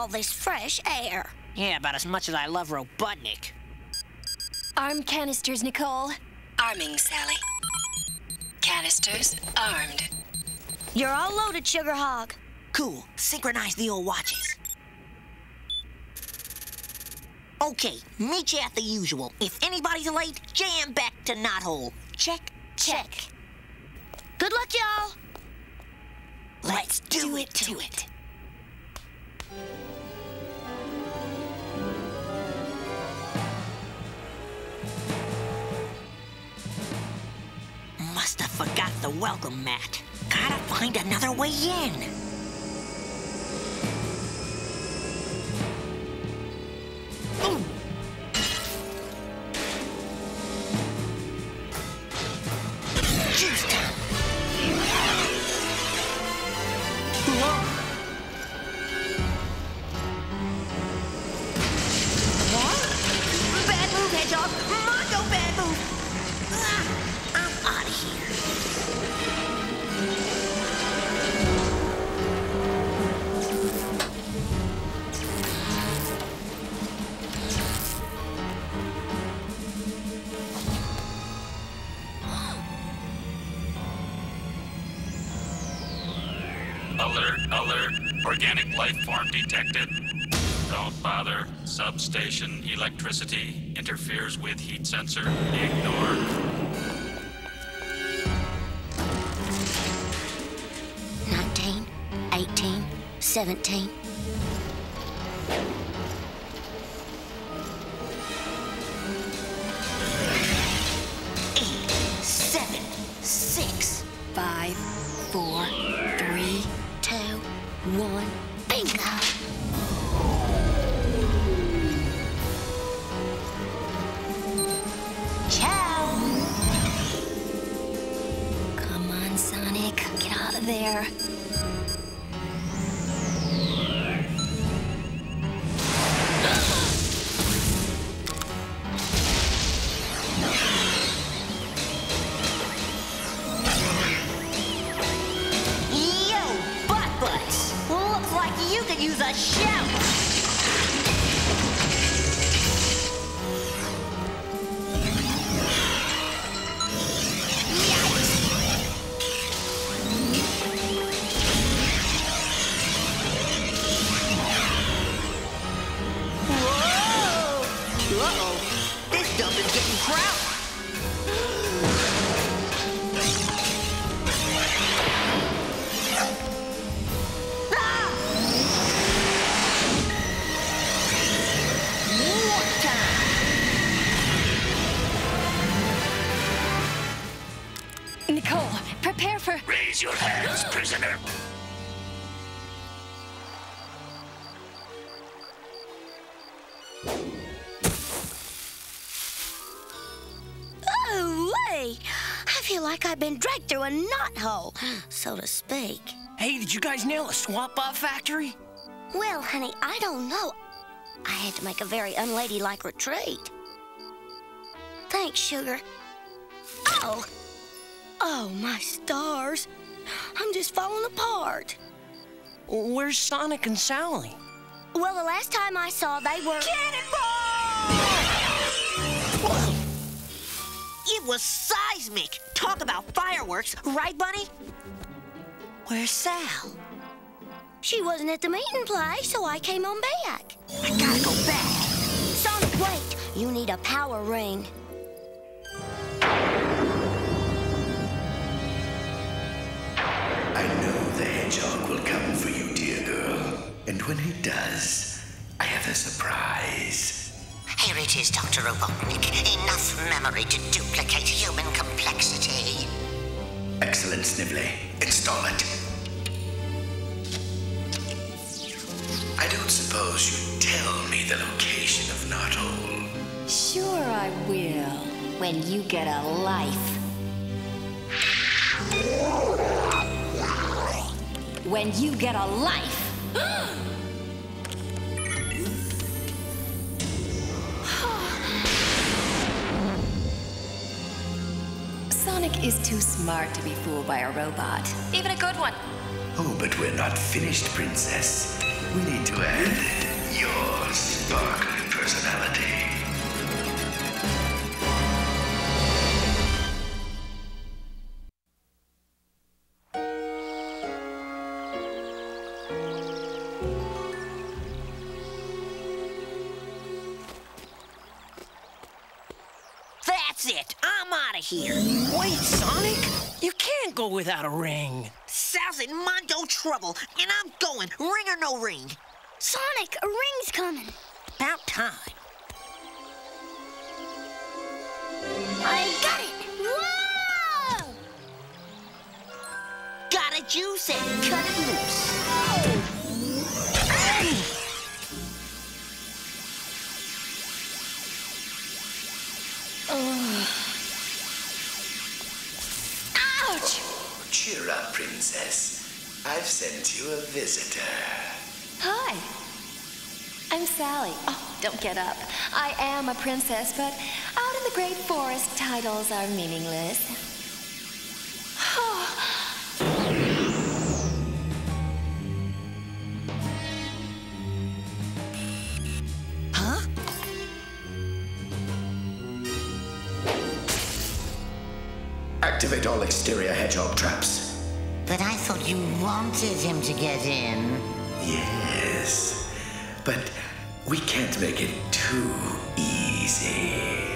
all this fresh air? Yeah, about as much as I love Robotnik. Arm canisters, Nicole. Arming, Sally. Canisters armed. You're all loaded, Sugar Hog. Cool. Synchronize the old watches. Okay, meet you at the usual. If anybody's late, jam back to Knothole. Check, check. Good luck, y'all. Let's do it to it. Must have forgot the welcome mat. Gotta find another way in. Alert, alert. Organic life form detected. Don't bother. Substation electricity interferes with heat sensor. Ignore. Nineteen, eighteen, seventeen. There. Like I've been dragged through a knothole, so to speak. Hey, did you guys nail a SWATbot factory? Well, honey, I don't know. I had to make a very unladylike retreat. Thanks, Sugar. Oh! Oh, my stars. I'm just falling apart. Where's Sonic and Sally? Well, the last time I saw they were. It was seismic. Talk about fireworks, right, Bunny? Where's Sal? She wasn't at the meeting place, so I came on back. I gotta go back. Sonic, wait. You need a power ring. I know the hedgehog will come for you, dear girl. And when he does, I have a surprise. Here it is, Dr. Robotnik. Enough memory to duplicate human complexity. Excellent, Snively. Install it. I don't suppose you'd tell me the location of Knothole. Sure, I will. When you get a life. When you get a life. Is too smart to be fooled by a robot. Even a good one. Oh, but we're not finished, Princess. We need to add your sparkling without a ring. Sal's in mondo trouble, and I'm going, ring or no ring. Sonic, a ring's coming. About time. I got it. Whoa! Gotta juice and cut it loose. Ouch! Sent you a visitor. Hi. I'm Sally. Oh, don't get up. I am a princess, but out in the great forest, titles are meaningless. Huh? Activate all exterior hedgehog traps. You wanted him to get in. Yes, but we can't make it too easy.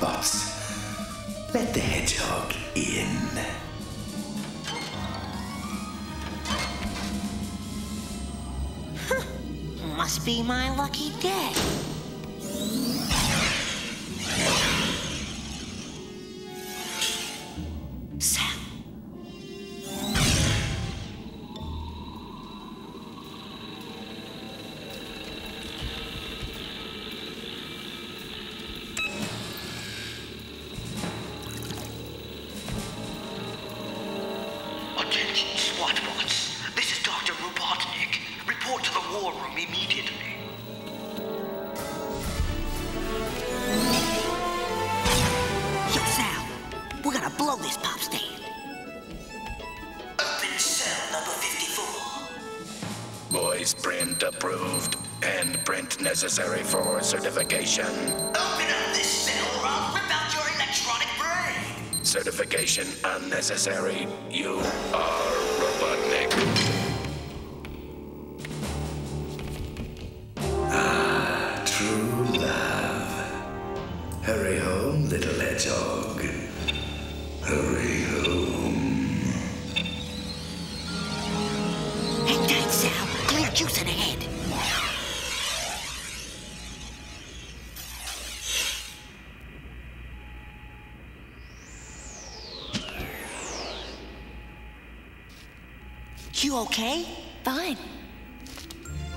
Bots. Let the hedgehog in. Must be my lucky day. Print approved and print necessary for certification. Open up this cell or I'll rip out your electronic brain. Certification unnecessary. You are Robotnik. You okay? Fine.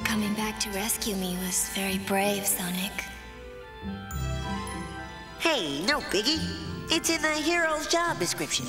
Coming back to rescue me was very brave, Sonic. Hey, no biggie. It's in the hero's job description.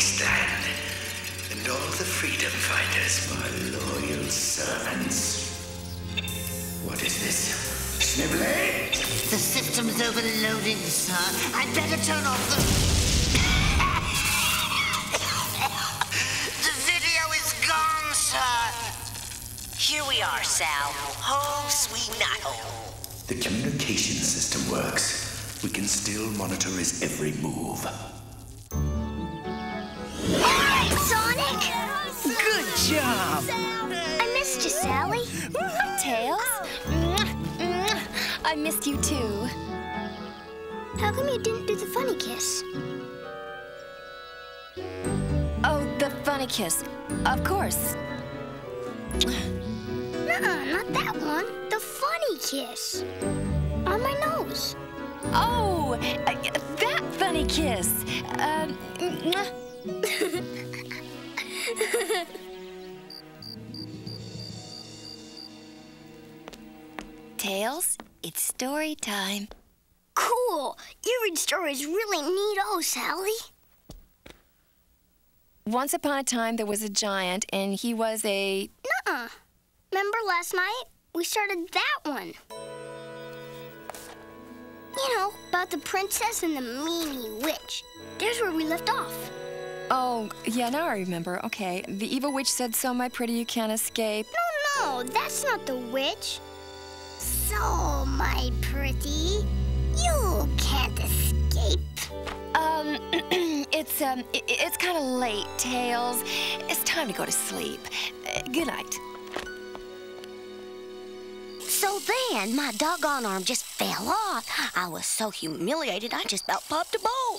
Will be a wasteland, and all the freedom fighters my loyal servants. What is this? Snively? The system's overloading, sir. I'd better turn off the. the video is gone, sir. Here we are, Sal. Home sweet Knothole. The communication system works. We can still monitor his every move. Sonic! Good job. I missed you, Sally. Tails? I missed you too. How come you didn't do the funny kiss? Oh, the funny kiss. Of course. Nuh-uh, not that one. The funny kiss. On my nose. Oh, uh, that funny kiss. Um. Tails, it's story time. Cool. You read stories really neat, oh, Sally. Once upon a time, there was a giant, and he was a. Nuh-uh. Remember last night? We started that one. You know, about the princess and the meanie witch. There's where we left off. Oh, yeah, now I remember. Okay. The evil witch said, So, my pretty, you can't escape. No, no, that's not the witch. So, my pretty, you can't escape. Um, it's, um, i- i- it's kind of late, Tails. It's time to go to sleep. Uh, good night. So then, my doggone arm just fell off. I was so humiliated, I just about popped a bolt.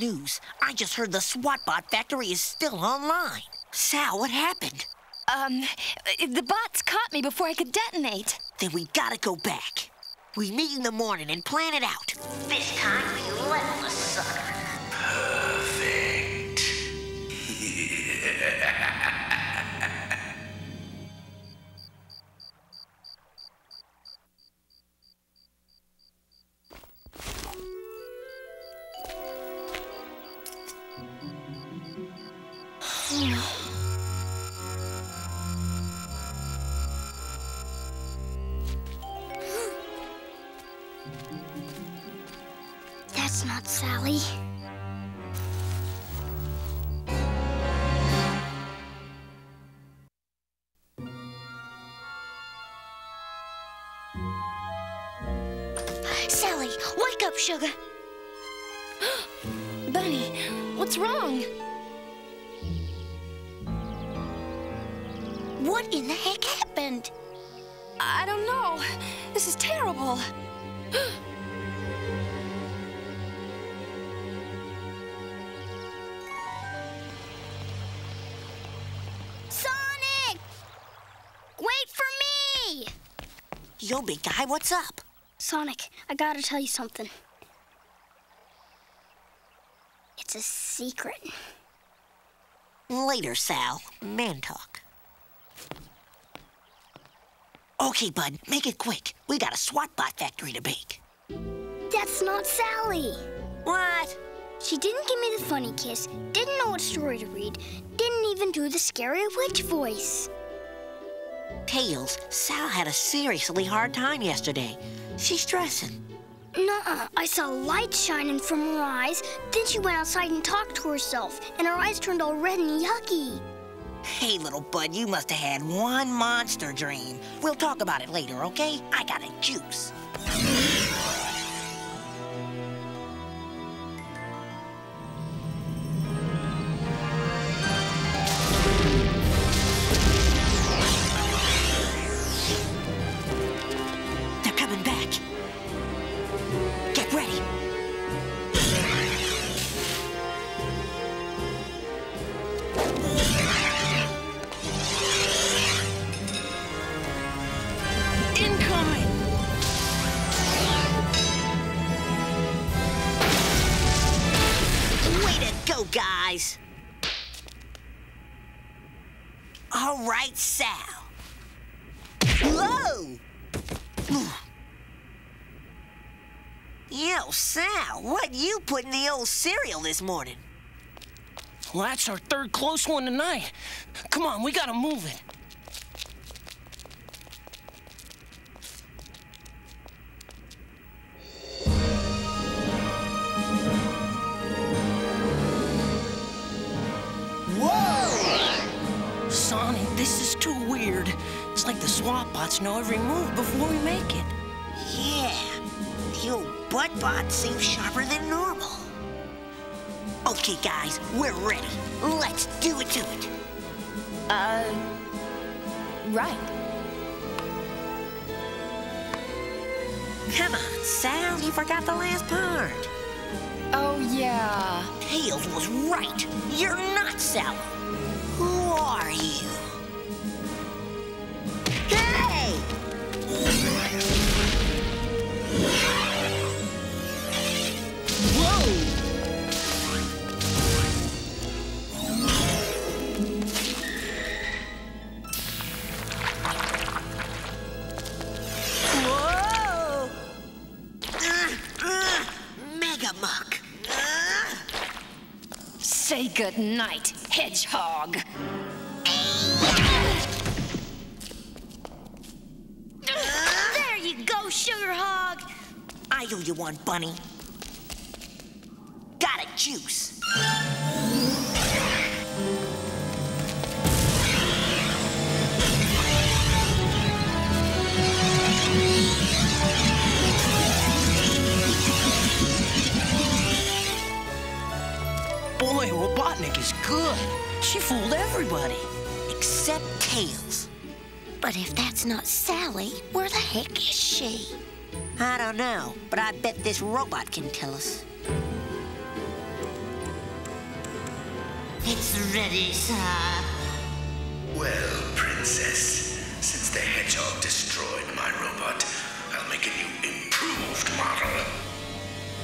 Bad news. I just heard the SWATbot factory is still online. Sal, what happened? Um, the bots caught me before I could detonate. Then we gotta go back. We meet in the morning and plan it out. This time we level Wake up, sugar. Bunny, what's wrong? What in the heck happened? I don't know. This is terrible. Sonic! Wait for me! Yo, big guy, what's up? Sonic, I gotta tell you something. It's a secret. Later, Sal. Man talk. Okay, bud, make it quick. We got a SWATbot factory to bake. That's not Sally. What? She didn't give me the funny kiss, didn't know what story to read, didn't even do the scary witch voice. Tails, Sal had a seriously hard time yesterday. She's stressing. Nuh-uh. I saw light shining from her eyes. Then she went outside and talked to herself, and her eyes turned all red and yucky. Hey, little bud, you must have had one monster dream. We'll talk about it later, okay? I got a juice. Sal, what you put in the old cereal this morning? Well, that's our third close one tonight. Come on, we gotta move it. Whoa! Sonic, this is too weird. It's like the SWATbots know every move before we make it. Yeah, the butt bot seems sharper than normal. Okay, guys, we're ready. Let's do it to it. Uh. Right. Come on, Sal, you forgot the last part. Oh, yeah. Tails was right. You're not Sal. Who are you? Night, hedgehog. There you go, Sugar Hog. I owe you one, Bunny. Got a juice. Is good. She fooled everybody. Except Tails. But if that's not Sally, where the heck is she? I don't know, but I bet this robot can tell us. It's ready, sir. Well, Princess, since the hedgehog destroyed my robot, I'll make a new improved model.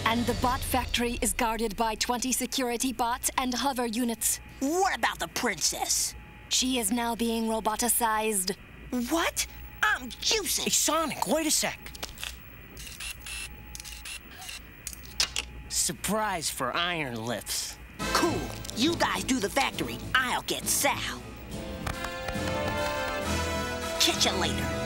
And the bot factory is guarded by 20 security bots and hover units. What about the princess? She is now being roboticized. What? I'm Hey, juicing. Sonic, wait a sec. Surprise for Iron Lips. Cool. You guys do the factory. I'll get Sal. Catch you later.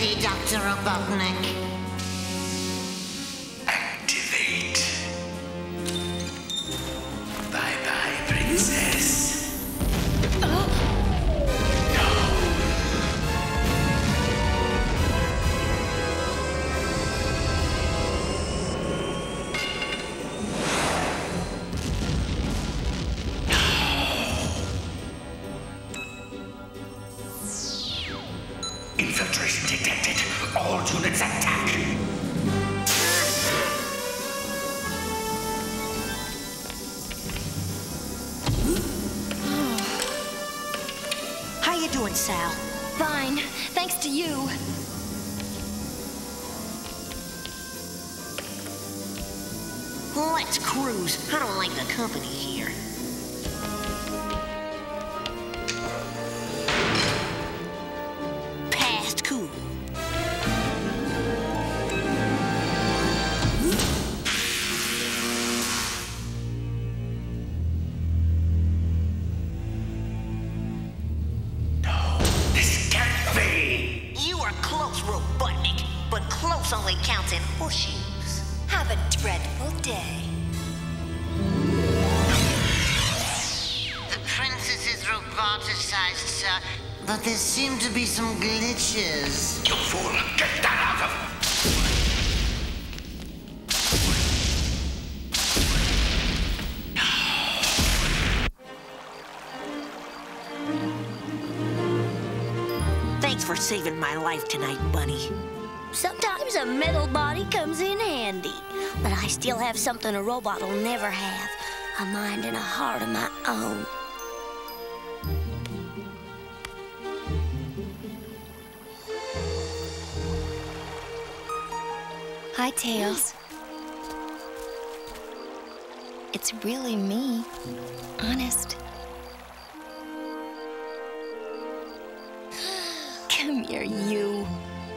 Dr. Robotnik. Doing, Sal? Fine, thanks to you. Let's cruise. I don't like the company here. Sir, uh, but there seem to be some glitches. You fool! Get that out of... Thanks for saving my life tonight, Bunny. Sometimes a metal body comes in handy. But I still have something a robot will never have a mind and a heart of my own. Hi, Tails. It's really me. Honest. Come here, you.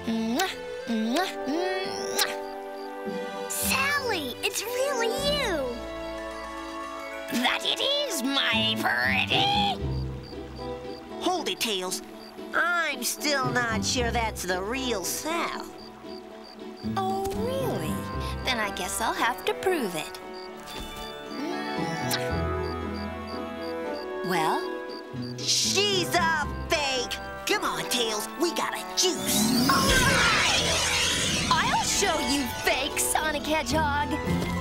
Mwah, mwah, mwah. Sally, it's really you. That it is, my pretty! Hold it, Tails. I'm still not sure that's the real Sal. Oh, really? Then I guess I'll have to prove it. Well, She's a fake! Come on, Tails, we got a juice. I'll show you, fake Sonic Hedgehog.